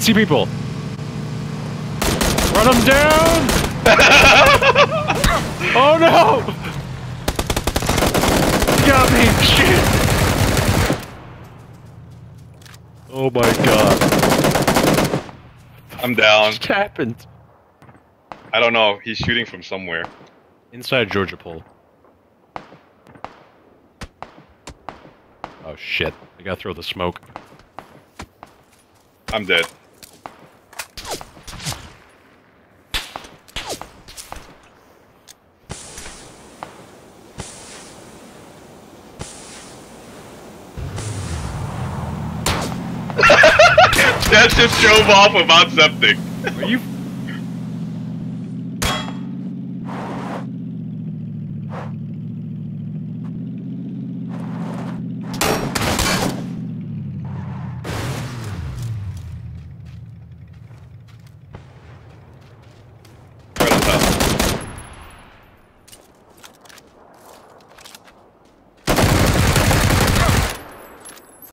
see people. Run them down! oh no! He got me! Shit! Oh my god. I'm down. What happened? I don't know. He's shooting from somewhere. Inside Georgopol. Oh shit. I gotta throw the smoke. I'm dead. That just drove off without something. Are you